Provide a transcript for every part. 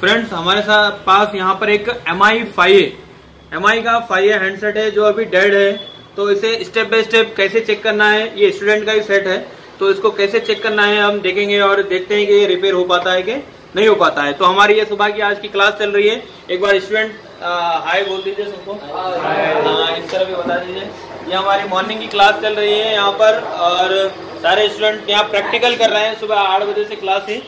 Friends, हमारे साथ पास यहाँ पर एक M I five M I का फाइव हैंडसेट है, जो अभी डेड है। तो इसे स्टेप बाय स्टेप कैसे चेक करना है, ये स्टूडेंट का ही सेट है। तो इसको कैसे चेक करना है, हम देखेंगे और देखते हैं कि ये रिपेयर हो पाता है कि नहीं हो पाता है। तो हमारी ये सुबह की आज की क्लास चल रही है। एक बार स्टूडेंट हाय बोल दीजिए सबको। इस तरह भी बता दीजिए। ये हमारी मॉर्निंग की क्लास चल रही है यहाँ पर, और सारे स्टूडेंट यहाँ प्रैक्टिकल कर रहे हैं। सुबह आठ बजे से क्लास है।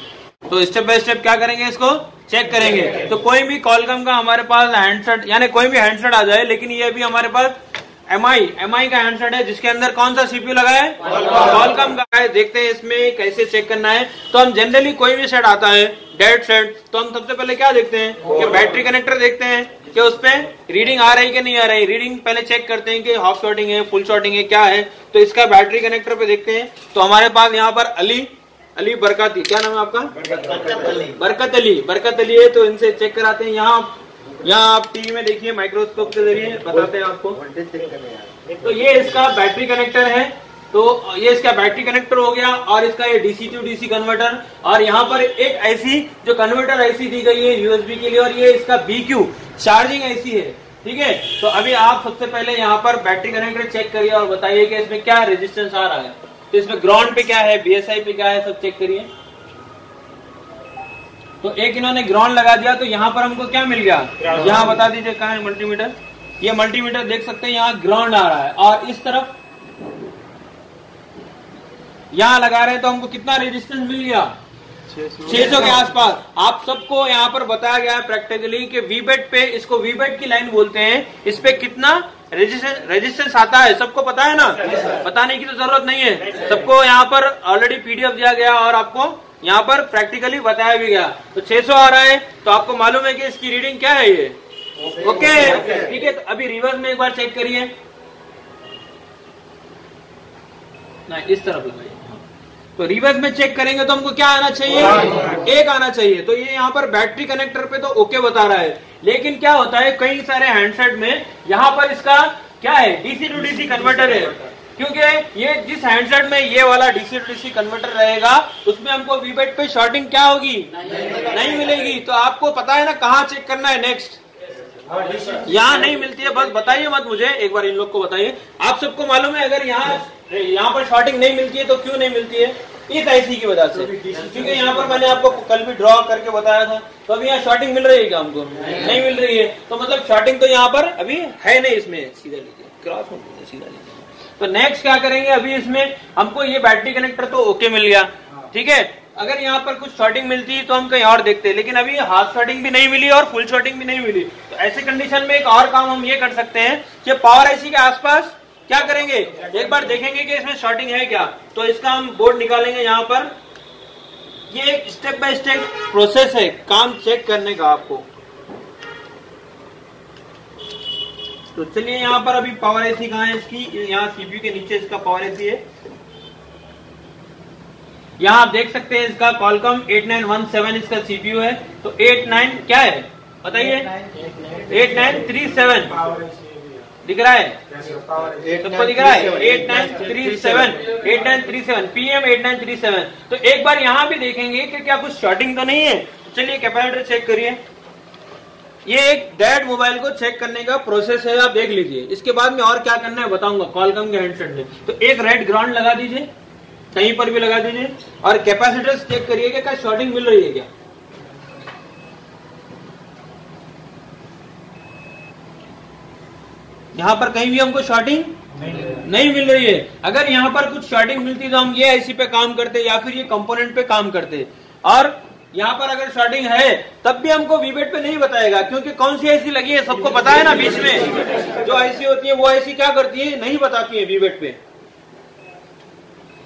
तो स्टेप बाय स्टेप क्या करेंगे इसको? चेक करेंगे। तो कोई भी कॉलकम का हमारे पास हैंडसेट यानी कोई भी हैंडसेट आ जाए, लेकिन ये भी हमारे पास एम आई एम आई का हैंडसेट है, जिसके अंदर कौन सा सीपीयू लगा है? कॉलकम का है। देखते हैं इसमें कैसे चेक करना है। तो हम जनरली कोई भी सेट आता है डेड सेट तो हम सबसे पहले क्या देखते हैं? कि बैटरी कनेक्टर देखते हैं कि उस पर रीडिंग आ रही कि नहीं आ रही। रीडिंग पहले चेक करते हैं कि हाफ़ शॉर्टिंग है फुल शॉर्टिंग है, क्या है। तो इसका बैटरी कनेक्टर पे देखते हैं। तो हमारे पास यहाँ पर अली अली बरकती क्या नाम है आपका? बरकत अली। बरकत अली है तो इनसे चेक कराते हैं। यहाँ यहाँ आप टीवी में देखिए माइक्रोस्कोप के ज़रिए बताते हैं आपको। तो ये इसका बैटरी कनेक्टर है। तो ये इसका बैटरी कनेक्टर हो गया और इसका ये डीसी टू डीसी कन्वर्टर और यहाँ पर एक ऐसी जो कन्वर्टर ऐसी दी गई है यूएसबी के लिए और ये इसका बीक्यू चार्जिंग ऐसी है। ठीक है? तो अभी आप सबसे पहले यहाँ पर बैटरी कनेक्टर चेक करिए और बताइए कि इसमें क्या रेजिस्टेंस आ रहा है। तो इसमें ग्राउंड पे क्या है? बीएसआई पे क्या है? सब चेक करिए। तो एक इन्होंने ग्राउंड लगा दिया तो यहाँ पर हमको क्या मिल गया? यहाँ बता दीजिए कहा है मल्टीमीटर ये मल्टीमीटर देख सकते हैं यहाँ ग्राउंड आ रहा है। और इस तरफ़ यहाँ लगा रहे हैं तो हमको कितना रेजिस्टेंस मिल गया? 600 के आसपास। आप सबको यहाँ पर बताया गया है प्रैक्टिकली कि वीबेट पे, इसको वीबेट की लाइन बोलते हैं। इस पे कितना रेजिस्टेंस आता है? सबको पता है ना? बताने की तो ज़रूरत नहीं है। सबको यहाँ पर ऑलरेडी पीडीएफ दिया गया और आपको यहाँ पर प्रैक्टिकली बताया भी गया। तो 600 आ रहा है तो आपको मालूम है कि इसकी रीडिंग क्या है ये? ओके ठीक है तो अभी रिवर्स में एक बार चेक करिए। नहीं इस तरफ़ लगाइए। तो रिवर्स में चेक करेंगे तो हमको क्या आना चाहिए? एक आना चाहिए। तो ये यहाँ पर बैटरी कनेक्टर पे तो ओके बता रहा है। लेकिन क्या होता है कई सारे हैंडसेट में यहाँ पर इसका क्या है डीसी टू डीसी कन्वर्टर है। क्योंकि ये जिस हैंडसेट में ये वाला डीसी टू डीसी कन्वर्टर रहेगा उसमें हमको वीबेट पे शॉर्टिंग क्या होगी? नहीं, नहीं मिलेगी। तो आपको पता है ना कहाँ चेक करना है नेक्स्ट यहाँ नहीं मिलती है। बस बताइए मत मुझे। एक बार इन लोग को बताइए। आप सबको मालूम है अगर यहाँ यहाँ पर शॉर्टिंग नहीं मिलती है तो क्यों नहीं मिलती है? इस आईसी की वजह से। क्योंकि यहाँ पर मैंने आपको कल भी ड्रॉ करके बताया था तो अभी यहाँ शॉर्टिंग मिल रही है क्या हमको? नहीं। मिल रही है। तो मतलब शॉर्टिंग तो यहाँ पर अभी है नहीं इसमें। सीधा लीजिए। क्रॉस सीधा लीजिए। तो नेक्स्ट क्या करेंगे? अभी इसमें हमको ये बैटरी कनेक्टर तो ओके मिल गया। ठीक है? अगर यहाँ पर कुछ शॉर्टिंग मिलती है तो हम कहीं और देखते हैं। लेकिन अभी हाफ़ शॉर्टिंग भी नहीं मिली और फुल शॉर्टिंग भी नहीं मिली। तो ऐसे कंडीशन में एक और काम हम ये कर सकते हैं कि पावर आईसी के आसपास क्या करेंगे एक बार देखेंगे कि इसमें शॉर्टिंग है क्या तो इसका हम बोर्ड निकालेंगे यहाँ पर ये एक स्टेप बाय स्टेप प्रोसेस है काम चेक करने का आपको तो चलिए यहाँ पर अभी पावर एसी कहाँ है इसकी यहाँ सीपीयू के नीचे इसका पावर एसी है यहाँ आप देख सकते हैं इसका कॉलकम 8917 इसका सीपीयू है तो 89 क्या है बताइए 8937 दिख रहा है? सबको दिख रहा है? Eight nine three seven eight nine three seven P M eight nine three seven तो एक बार यहाँ भी देखेंगे कि क्या कुछ शॉर्टिंग तो नहीं है? चलिए कैपेसिटर चेक करिए। ये एक डेड मोबाइल को चेक करने का प्रोसेस है आप देख लीजिए। इसके बाद में और क्या करना है बताऊँगा। कॉलकम के हैंडसेट में। तो एक रेड ग्राउंड लगा दीजिए। कहीं पर भी लगा दीजिए। और कैपेसिटर चेक करिए क्या शॉर्टिंग मिल रही है क्या? यहाँ पर कहीं भी हमको शॉर्टिंग नहीं मिल रही है। अगर यहाँ पर कुछ शॉर्टिंग मिलती तो हम ये आईसी पे काम करते या फिर ये कंपोनेंट पे काम करते। और यहाँ पर अगर शॉर्टिंग है, तब भी हमको वीबेट पे नहीं बताएगा, क्योंकि कौन सी आईसी लगी है सबको पता है ना बीच में। जो आईसी होती है, वो आईसी क्या करती है, नहीं बताती है वीबेट पे।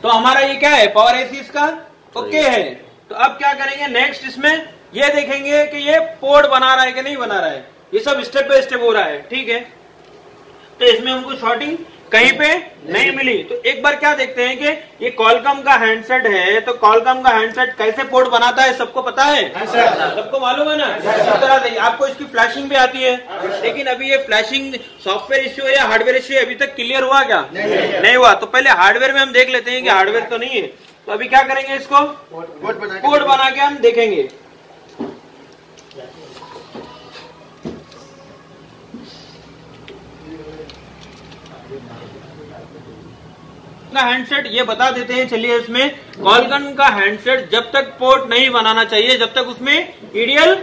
तो हमारा ये क्या है? पावर आईसी इसका ओके है। तो अब क्या करेंगे? नेक्स्ट इसमें ये देखेंगे कि ये पोर्ट बना रहा है कि नहीं बना रहा है। ये सब स्टेप बाय स्टेप हो रहा है, ठीक है? तो इसमें हमको शॉर्टिंग कहीं पे नहीं नहीं मिली। तो एक बार क्या देखते हैं कि ये कॉलकम का हैंडसेट है तो कॉलकम का हैंडसेट कैसे पोर्ट बनाता है सबको पता है? सबको मालूम है ना? इस तरह से आपको इसकी फ्लैशिंग भी आती है। लेकिन अभी ये फ्लैशिंग सॉफ्टवेयर इश्यू है या हार्डवेयर इश्यू अभी तक क्लियर हुआ क्या? नहीं हुआ। तो पहले हार्डवेयर में हम देख लेते हैं कि हार्डवेयर तो नहीं है। तो अभी क्या करेंगे इसको? कोड बना के हम देखेंगे। का हैंडसेट ये बता देते हैं, चलिए इसमें कॉलगन का हैंडसेट जब तक पोर्ट नहीं बनाना चाहिए, जब तक उसमें ईडियल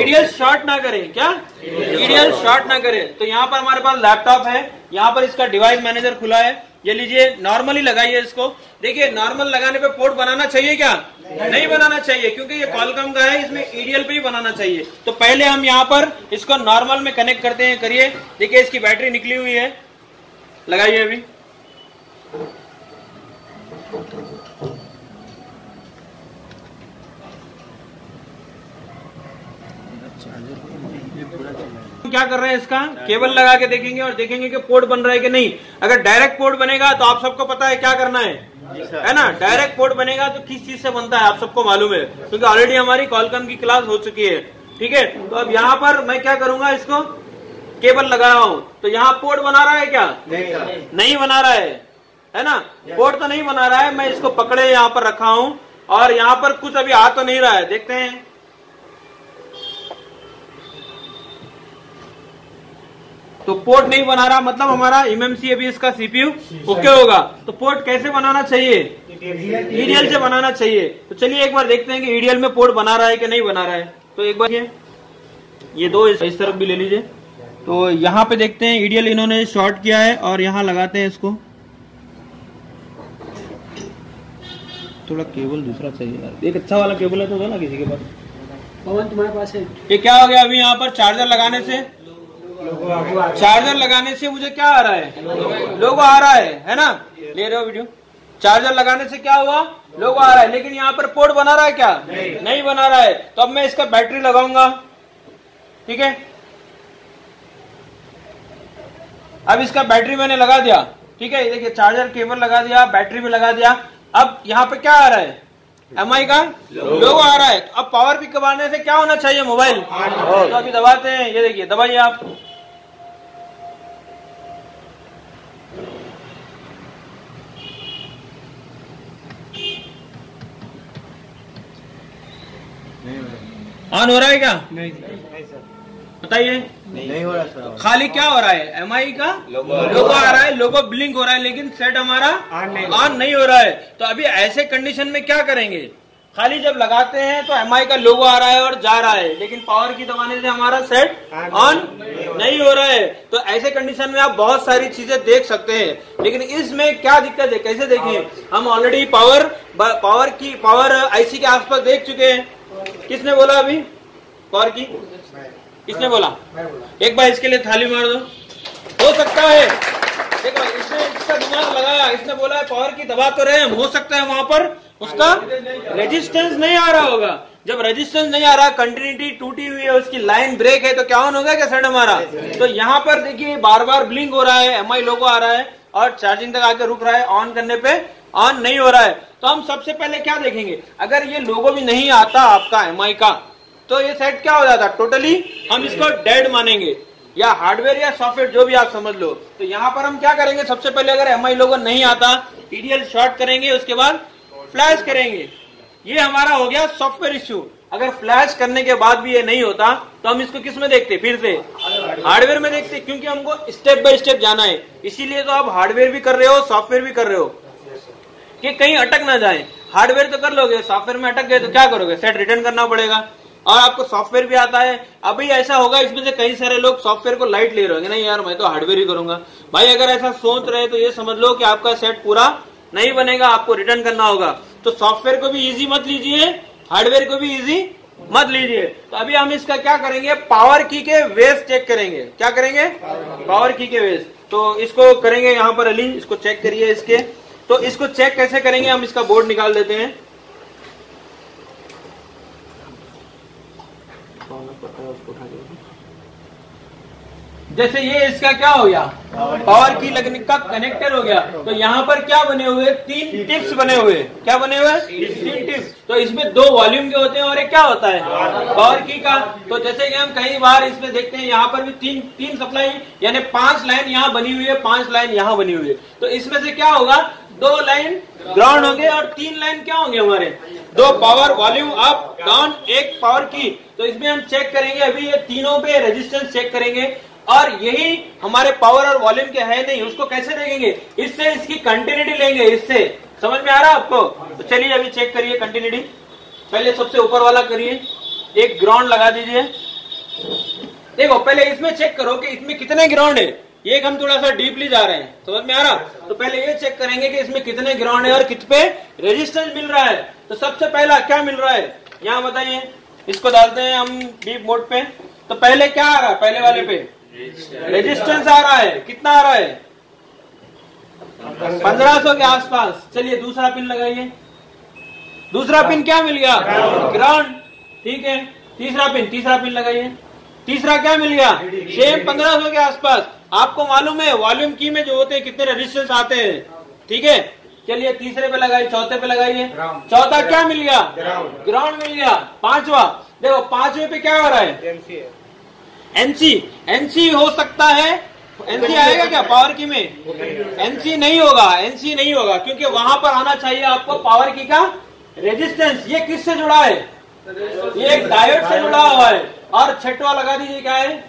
ईडियल शॉर्ट ना करे, क्या? ईडियल शॉर्ट ना करे। तो यहाँ पर हमारे पास लैपटॉप है, यहाँ पर इसका डिवाइस मैनेजर खुला है। ये लीजिए नॉर्मली लगाइए इसको। देखिए नॉर्मल लगाने पे पोर्ट बनाना चाहिए क्या? नहीं बनाना चाहिए, क्योंकि ये कॉलकम का है, इसमें ईडीएल पे ही बनाना चाहिए। तो पहले हम यहाँ पर इसको नॉर्मल में कनेक्ट करते हैं, करिए। देखिए, इसकी बैटरी निकली हुई है। लगाइए अभी। क्या कर रहे हैं इसका? केबल लगा के देखेंगे और देखेंगे कि पोर्ट बन रहा है कि नहीं। अगर डायरेक्ट पोर्ट बनेगा तो आप सबको पता है क्या करना है। है ना? डायरेक्ट पोर्ट बनेगा तो किस चीज़ से बनता है आप सबको मालूम है। क्योंकि ऑलरेडी हमारी कॉलकम की क्लास हो चुकी है। ठीक है? तो अब यहाँ पर मैं क्या करूँगा इसको? केबल लगा रहा हूँ। तो यहाँ पोर्ट बना रहा है क्या? नहीं, नहीं बना रहा है। है ना? पोर्ट तो नहीं बना रहा है मैं इसको पकड़े यहाँ पर रखा हूँ और यहाँ पर कुछ अभी आ तो नहीं रहा है देखते हैं। तो पोर्ट नहीं बना रहा मतलब हमारा एमएमसी अभी इसका सीपीयू ओके होगा। तो पोर्ट कैसे बनाना चाहिए? ईडीएल से बनाना चाहिए। तो चलिए एक बार देखते हैं कि ईडीएल में पोर्ट बना रहा है कि नहीं बना रहा है। तो एक बार ये ये दो इस, तरफ़ भी ले लीजिए। तो यहाँ पे देखते हैं ईडीएल इन्होंने शॉर्ट किया है और यहाँ लगाते हैं इसको। थोड़ा केबल दूसरा चाहिए यार। एक अच्छा वाला केबल है तो दो ना किसी के पास। पवन तुम्हारे पास है? ये क्या हो गया अभी यहाँ पर चार्जर लगाने से? चार्जर लगाने से मुझे क्या आ रहा है? लोगो आ रहा है है ना? ले रहे हो वीडियो चार्जर लगाने से क्या हुआ? लोगो आ रहा है लेकिन यहाँ पर पोर्ट बना रहा है क्या? नहीं, नहीं बना रहा है। तो अब मैं इसका बैटरी लगाऊँगा। ठीक है? अब इसका बैटरी मैंने लगा दिया। ठीक है? देखिए चार्जर केबल लगा दिया बैटरी भी लगा दिया। अब यहाँ पे क्या आ रहा है? एम आई का? लोगो आ रहा है। तो अब पावर पिक करवाने से क्या होना चाहिए? मोबाइल तो अभी दबाते हैं। ये देखिए दबाइए आप। ऑन हो रहा है क्या? नहीं सर। बताइए। नहीं हो रहा सर। खाली क्या हो रहा है? एम आई का? लोगो आ रहा है। लोगो ब्लिंक हो रहा है लेकिन सेट हमारा ऑन नहीं। हो रहा। है तो अभी ऐसे कंडीशन में क्या करेंगे? खाली जब लगाते हैं तो एम आई का लोगो आ रहा है और जा रहा है लेकिन पावर की दबाने से हमारा सेट ऑन नहीं हो रहा। है तो ऐसे कंडीशन में आप बहुत सारी चीज़ें देख सकते हैं। लेकिन इसमें क्या दिक्कत है? कैसे देखें हम ऑलरेडी पावर पावर की पावर आईसी के आसपास देख चुके हैं। किसने बोला अभी? पावर की? किसने बोला? एक बार इसके लिए थाली मार दो। हो सकता है। देखो इसने इसका दिमाग लगाया इसने बोला है पावर की दबा तो रहे हम हो सकता है वहाँ पर उसका रेजिस्टेंस नहीं आ रहा। होगा। जब रेजिस्टेंस नहीं आ रहा कंटिन्यूटी टूटी हुई है उसकी लाइन ब्रेक है तो क्या ऑन होगा क्या सेट हमारा? तो यहाँ पर देखिए बार बार ब्लिंक हो रहा है एम आई लोगो आ रहा है और चार्जिंग तक आके रुक रहा है ऑन करने पे ऑन नहीं हो रहा है। तो हम सबसे पहले क्या देखेंगे? अगर ये लोगो भी नहीं आता आपका एमआई का तो ये सेट क्या हो जाता? टोटली हम इसको डेड मानेंगे, या हार्डवेयर या सॉफ्टवेयर जो भी आप समझ लो। तो यहाँ पर हम क्या करेंगे? सबसे पहले अगर एम आई लोगो नहीं आता ईडीएल शॉर्ट करेंगे, उसके बाद फ्लैश करेंगे। ये हमारा हो गया सॉफ्टवेयर इश्यू अगर फ्लैश करने के बाद भी ये नहीं होता तो हम इसको किसमें देखते? फिर से हार्डवेयर में देखते, क्योंकि हमको स्टेप बाय स्टेप जाना है। इसीलिए तो आप हार्डवेयर भी कर रहे हो सॉफ्टवेयर भी कर रहे हो। कि कहीं अटक ना जाए। हार्डवेयर तो कर लोगे सॉफ्टवेयर में अटक गए तो क्या करोगे? सेट रिटर्न करना पड़ेगा। और आपको सॉफ्टवेयर भी आता है। अभी ऐसा होगा, इसमें से कई सारे लोग सॉफ्टवेयर को लाइट ले रहे होंगे। नहीं यार, मैं तो हार्डवेयर ही करूँगा। भाई, अगर ऐसा सोच रहे तो ये समझ लो कि आपका सेट पूरा नहीं बनेगा, आपको रिटर्न करना होगा। तो सॉफ्टवेयर को भी इजी मत लीजिए, हार्डवेयर को भी इजी मत लीजिए। तो अभी हम इसका क्या करेंगे? पावर की के वेव चेक करेंगे। क्या करेंगे? पावर की के वेव तो इसको करेंगे यहाँ पर अली, इसको चेक करिए इसके। तो इसको चेक कैसे करेंगे? हम इसका बोर्ड निकाल देते हैं। जैसे ये इसका क्या हो गया? पावर की लगने का कनेक्टर हो गया। तो यहाँ पर क्या बने हुए? तीन टिप्स बने हुए। क्या बने हुए? तीन टिप्स तो इसमें दो वॉल्यूम के होते हैं और एक क्या होता है? पावर की का। तो जैसे कि हम कई बार इसमें देखते हैं, यहाँ पर भी तीन तीन सप्लाई यानी पाँच लाइन यहाँ बनी हुई है, पाँच लाइन यहाँ बनी हुई है। तो इसमें से क्या होगा? दो लाइन ग्राउंड होंगे और तीन लाइन क्या होंगे हमारे? दो पावर वॉल्यूम अप डाउन एक पावर की। तो इसमें हम चेक करेंगे, अभी ये तीनों पे रेजिस्टेंस चेक करेंगे। और यही हमारे पावर और वॉल्यूम के है नहीं, उसको कैसे देखेंगे? इससे इसकी कंटिन्यूटी लेंगे, इससे। समझ में आ रहा है आपको? तो चलिए अभी चेक करिए कंटिन्यूटी पहले सबसे ऊपर वाला करिए। एक ग्राउंड लगा दीजिए। देखो, पहले इसमें चेक करो कि इसमें कितने ग्राउंड है। ये हम थोड़ा सा डीपली जा रहे हैं। समझ में आ रहा? तो पहले ये चेक करेंगे कि इसमें कितने ग्राउंड है और कित पे रेजिस्टेंस मिल रहा है। तो सबसे पहला क्या मिल रहा है? यहाँ बताइए। इसको डालते हैं हम डीप मोड पे। तो पहले क्या आ रहा है? पहले वाले पे। रेजिस्टेंस आ रहा है। कितना आ रहा है? पंद्रह सौ के आसपास। चलिए दूसरा पिन लगाइए। दूसरा पिन क्या मिल गया? ग्राउंड ठीक है। तीसरा पिन तीसरा पिन लगाइए। तीसरा क्या मिल गया? सेम पंद्रह सौ के आसपास। आपको मालूम है वॉल्यूम की में जो होते हैं कितने रेजिस्टेंस आते हैं। ठीक है? चलिए तीसरे पे लगाइए चौथे पे लगाइए। चौथा क्या मिल गया? ग्राउंड मिल गया। पांचवा। देखो पांचवे पे क्या हो रहा है। एनसी एनसी हो सकता है। एनसी आएगा क्या? पावर की में? एनसी नहीं होगा एनसी नहीं होगा क्योंकि वहाँ पर आना चाहिए आपको पावर की का रेजिस्टेंस ये किससे जुड़ा है? ये एक डायोड से जुड़ा हुआ है। और छठवा लगा दीजिए क्या है?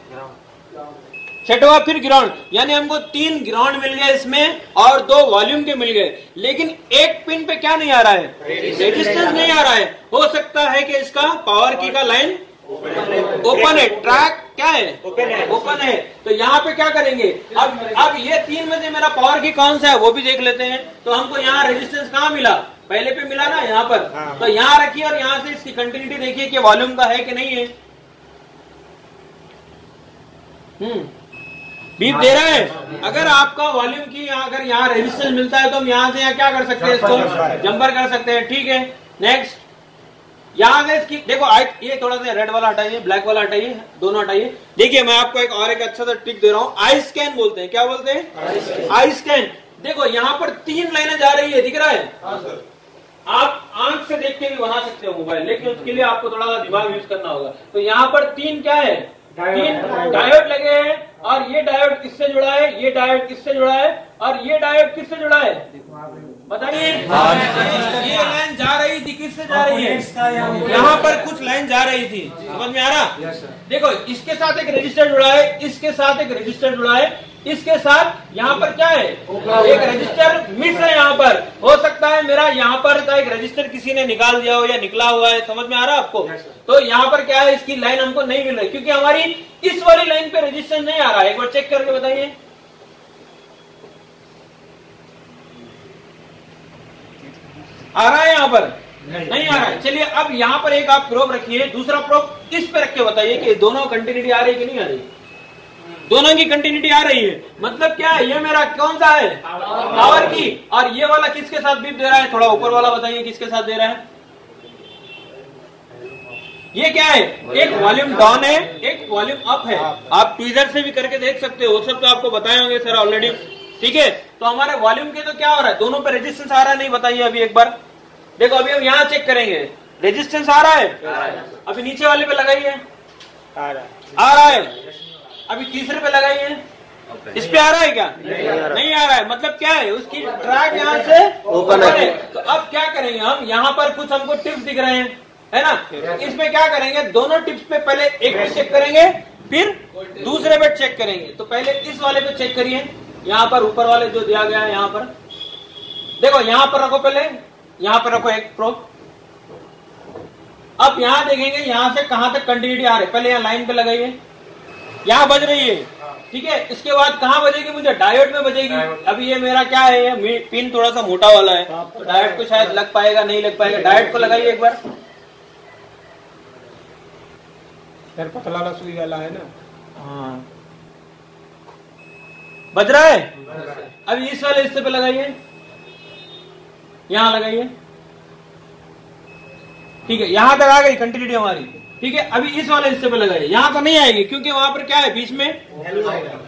छठवा फिर ग्राउंड यानी हमको तीन ग्राउंड मिल गए इसमें और दो वॉल्यूम के मिल गए। लेकिन एक पिन पे क्या नहीं आ रहा है? रेजिस्टेंस नहीं आ रहा है। हो। सकता है कि इसका पावर की का लाइन ओपन है ट्रैक क्या है? ओपन है ओपन है तो यहाँ पे क्या करेंगे? अब अब ये तीन में से मेरा पावर की कौन सा है वो भी देख लेते हैं। तो हमको यहाँ रेजिस्टेंस कहाँ मिला? पहले पे मिला ना यहाँ पर? हाँ। तो यहाँ रखिए और यहाँ से इसकी कंटिन्यूटी देखिए कि वॉल्यूम का है कि नहीं है। हम्म। बीप दे रहा है। अगर आपका वॉल्यूम की यहाँ अगर यहाँ रेजिस्टेंस मिलता है तो हम यहाँ से यहाँ क्या कर सकते हैं इसको? जंपर कर सकते हैं। ठीक है। नेक्स्ट यहाँ अगर इसकी देखो ये थोड़ा सा रेड वाला हटाइए ब्लैक वाला हटाइए दोनों हटाइए। देखिए मैं आपको एक और एक अच्छा सा ट्रिक दे रहा हूँ। आई स्कैन बोलते हैं। क्या बोलते हैं? आई स्कैन देखो यहाँ पर तीन लाइनें जा रही है। दिख रहा है? आप आँख से देख के भी बना सकते हो मोबाइल लेकिन उसके लिए आपको थोड़ा सा दिमाग यूज़ करना होगा। तो यहाँ पर तीन क्या है? तीन डायोड लगे हैं और ये डायोड किससे जुड़ा है? ये डायोड किससे जुड़ा है? और ये डायोड किससे जुड़ा है? बताइए। ये लाइन जा रही जा रही है यहाँ पर कुछ लाइन जा रही थी। समझ में आ रहा? देखो इसके साथ एक रजिस्टर जुड़ा है इसके साथ एक रजिस्टर जुड़ा है इसके साथ यहाँ पर क्या है? एक रजिस्टर मिस है यहाँ पर। हो सकता है मेरा यहाँ पर का एक रजिस्टर किसी ने निकाल दिया हो या निकला हुआ है समझ में आ रहा है आपको तो यहाँ पर क्या है इसकी लाइन हमको नहीं मिल रही क्योंकि हमारी इस वाली लाइन पे रजिस्टर नहीं आ रहा है। एक बार चेक करके बताइए। आ रहा है यहाँ पर। नहीं। नहीं आ रहा है। चलिए, अब यहाँ पर एक आप प्रोब रखिए, दूसरा प्रोब इस पे रख के बताइए कि दोनों कंटिन्यूटी आ रही है कि नहीं आ रही? दोनों की कंटिन्यूटी आ रही है। मतलब क्या है, ये मेरा कौन सा है? पावर की। और ये वाला किसके साथ बीप दे रहा है? थोड़ा ऊपर वाला बताइए, किसके साथ दे रहा है? ये क्या है? एक वॉल्यूम डाउन है, एक वॉल्यूम अप है। आप ट्वीजर से भी करके देख सकते हो सब तो आपको बताए होंगे सर ऑलरेडी ठीक है? तो हमारे वॉल्यूम के तो क्या हो रहा है? दोनों पे रेजिस्टेंस आ रहा है, नहीं बताइए अभी एक बार। देखो अभी हम यहाँ चेक करेंगे। रेजिस्टेंस आ रहा है? अभी नीचे वाले पे लगाइए आ रहा है। अभी तीसरे पे लगाइए इस पे आ रहा है क्या? नहीं आ रहा। है। मतलब क्या है? उसकी ट्रैक यहाँ से Open है। तो अब क्या करेंगे हम? यहाँ पर कुछ हमको टिप्स दिख रहे हैं है ना? इसमें क्या करेंगे? दोनों टिप्स पे पहले एक पे चेक करेंगे फिर दूसरे पे चेक करेंगे। तो पहले इस वाले पे चेक करिए। यहाँ पर ऊपर वाले जो दिया गया है यहाँ पर। देखो यहाँ पर रखो पहले। यहाँ पर रखो एक प्रोब अब यहाँ देखेंगे यहाँ से कहाँ तक कंटिन्यूटी आ रही है? पहले यहाँ लाइन पे लगाइए। यहाँ बज रही है। ठीक है? इसके बाद कहाँ बजेगी मुझे? डायोड में बजेगी। अभी ये मेरा क्या है? ये पिन थोड़ा सा मोटा वाला है। तो डायोड को शायद लग पाएगा नहीं लग पाएगा। डायोड को लगाइए एक बार। फिर पतला वाला सुई वाला है ना? हाँ। बज रहा है? अभी इस वाले हिस्से पे लगाइए। यहाँ लगाइए। ठीक है यहाँ तक आ गई कंटिन्यूटी हमारी। ठीक है अभी इस वाले हिस्से पे लगाइए। यहाँ तो नहीं आएगी क्योंकि वहाँ पर क्या है बीच में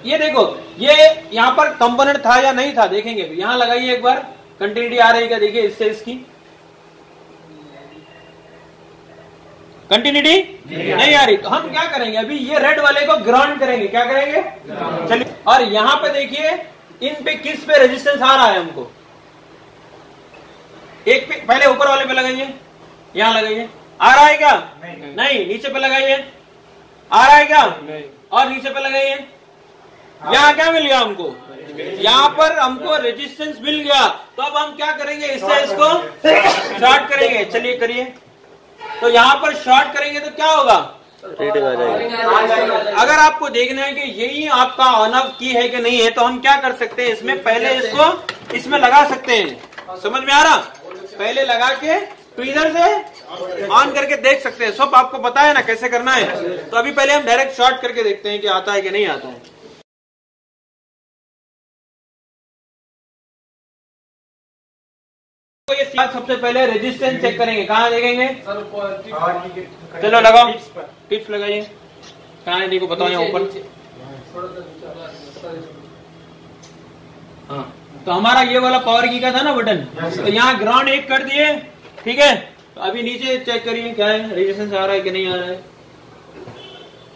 ये देखो ये यहाँ पर कंपोनेंट था या नहीं था देखेंगे। अभी यहाँ लगाइए एक बार कंटिन्यूटी आ रही है क्या? देखिए इससे इसकी। कंटिन्यूटी नहीं आ रही। तो हम क्या करेंगे अभी? ये रेड वाले को ग्राउंड करेंगे। क्या करेंगे? चलिए और यहाँ पे देखिए इन पे किस पे रेजिस्टेंस आ रहा है हमको? एक पे पहले ऊपर वाले पे लगाइए। यहाँ लगाइए। आ रहा है क्या? नहीं। नहीं नीचे पे लगाइए। आ रहा है क्या? नहीं। और नीचे पे लगाइए। यहाँ क्या मिल गया हमको? यहाँ पर हमको रेजिस्टेंस मिल गया। तो अब हम क्या करेंगे इससे इसको? शॉर्ट करेंगे। चलिए करिए। तो यहाँ पर शॉर्ट करेंगे तो क्या होगा? रीडिंग आ जाएगी। अगर आपको देखना है कि यही आपका ऑन ऑफ़ की है कि नहीं है तो हम क्या कर सकते हैं? इसमें पहले इसको इसमें लगा सकते हैं। समझ में आ रहा? पहले लगा के तो इधर से ऑन करके देख सकते हैं। सब आपको है ना कैसे करना है। तो अभी पहले हम डायरेक्ट शॉर्ट करके देखते हैं कि आता है कि नहीं आता है। तो ये सबसे पहले रेजिस्टेंस चेक करेंगे। कहाँ देखेंगे? चलो लगाओ। टिप्स लगाइए। कहाँ है? देखो बताओ यहाँ ऊपर। हाँ। तो हमारा ये वाला पावर की का था ना बटन? तो यहाँ ग्राउंड एक कर दिए ठीक है? तो अभी नीचे चेक करिए क्या है रेजिस्टेंस आ रहा है कि नहीं आ रहा है।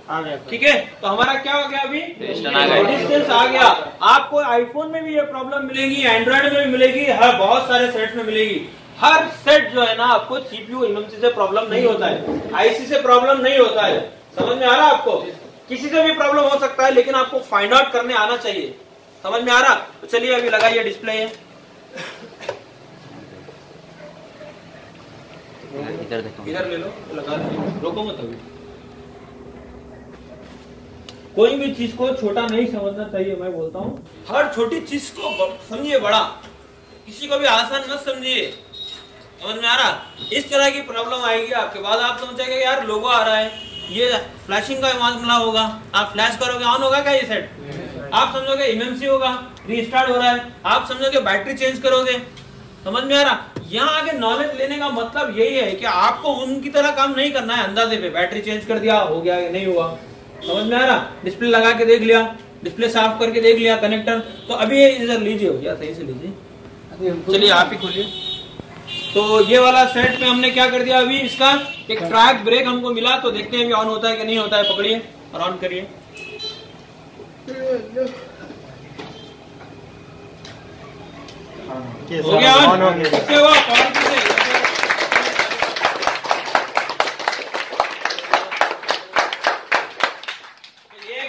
आ गया ठीक है? तो हमारा क्या हो गया अभी? Resistance आ गया। रेजिस्टेंस आ गया। आपको आईफोन में भी ये प्रॉब्लम मिलेगी एंड्रॉइड में भी मिलेगी हर बहुत सारे सेट में मिलेगी। हर सेट जो है ना आपको सीपीयू एमएमसी से प्रॉब्लम नहीं होता है। आईसी से प्रॉब्लम नहीं होता है। समझ में आ रहा है आपको? किसी से भी प्रॉब्लम हो सकता है लेकिन आपको फाइंड आउट करने आना चाहिए। समझ में आ रहा? तो चलिए अभी लगाइए डिस्प्ले इधर देखो। इधर ले लो लगा लो रोको मत अभी। कोई भी चीज़ को छोटा नहीं समझना चाहिए मैं बोलता हूँ। हर छोटी चीज़ को समझिए बड़ा। किसी को भी आसान मत समझिए। समझ में आ रहा? इस तरह की प्रॉब्लम आएगी आपके बाद आप सोचेंगे कि यार लोगो आ रहा है। ये फ्लैशिंग का मामला होगा। आप फ्लैश करोगे ऑन होगा क्या ये सेट आप समझोगे इमएमसी होगा रिस्टार्ट हो रहा है। आप समझोगे बैटरी चेंज करोगे। समझ में आ रहा? यहाँ आके नॉलेज लेने का मतलब यही है कि आपको उनकी तरह काम नहीं करना है अंदाजे पे। बैटरी चेंज कर दिया हो गया नहीं हुआ। समझ में आ रहा? डिस्प्ले लगा के देख लिया डिस्प्ले साफ़ करके देख लिया कनेक्टर तो अभी ये इधर लीजिए। भैया सही से लीजिए। चलिए आप ही खोलिए। तो ये वाला सेट में हमने क्या कर दिया अभी? इसका एक ट्रैक ब्रेक हमको मिला तो देखते हैं अभी ऑन होता है कि नहीं होता है पकड़िए और ऑन करिए। हो गया? हो गया। हुआ पावर की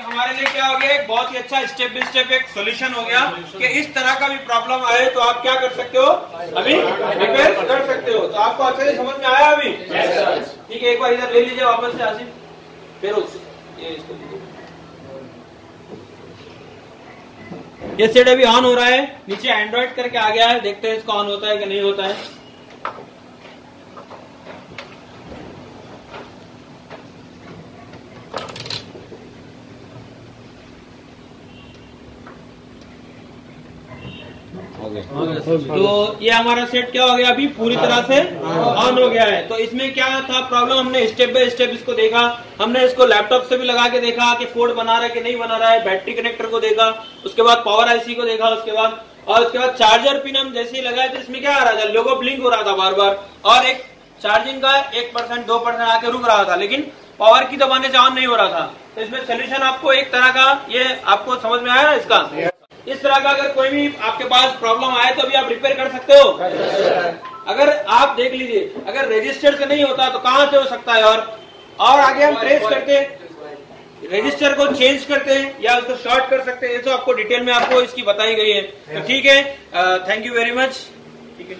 हमारे लिए क्या हो गया? एक बहुत ही अच्छा स्टेप बाय स्टेप एक सॉल्यूशन हो गया कि इस तरह का भी प्रॉब्लम आए तो आप क्या कर सकते हो? अभी रिपेयर कर सकते हो। तो आपको अच्छे से समझ में आया अभी? ठीक है एक बार इधर ले लीजिए वापस से आसिफ। फिर उस ये इसको दीजिए। ये सेट अभी ऑन हो रहा है। नीचे एंड्रॉइड करके आ गया है। देखते हैं इसका ऑन होता है कि नहीं होता है। तो ये हमारा सेट क्या हो गया अभी? पूरी तरह से ऑन हो गया है। तो इसमें क्या था प्रॉब्लम हमने स्टेप बाय स्टेप इसको देखा। हमने इसको लैपटॉप से भी लगा के देखा कि पोर्ट बना रहा है कि नहीं बना रहा है। बैटरी कनेक्टर को देखा। उसके बाद पावर आईसी को देखा उसके बाद। और उसके बाद चार्जर पिन हम जैसे ही लगाए तो इसमें क्या आ रहा था? लोगो ब्लिंक हो रहा था बार बार और एक चार्जिंग का एक परसेंट दो परसेंट आके रुक रहा था। लेकिन पावर की दबाने से ऑन नहीं हो रहा था। तो इसमें सोल्यूशन आपको एक तरह का ये आपको समझ में आया ना इसका? इस तरह का अगर कोई भी आपके पास प्रॉब्लम आए तो भी आप रिपेयर कर सकते हो। अगर आप देख लीजिए, अगर रजिस्टर से नहीं होता तो कहाँ से हो सकता है और और आगे हम ट्रेस हैं। रजिस्टर को चेंज करते हैं या उसको शॉर्ट कर सकते हैं। ये तो आपको डिटेल में आपको इसकी बताई गई है। तो ठीक है थैंक यू वेरी मच ठीक है।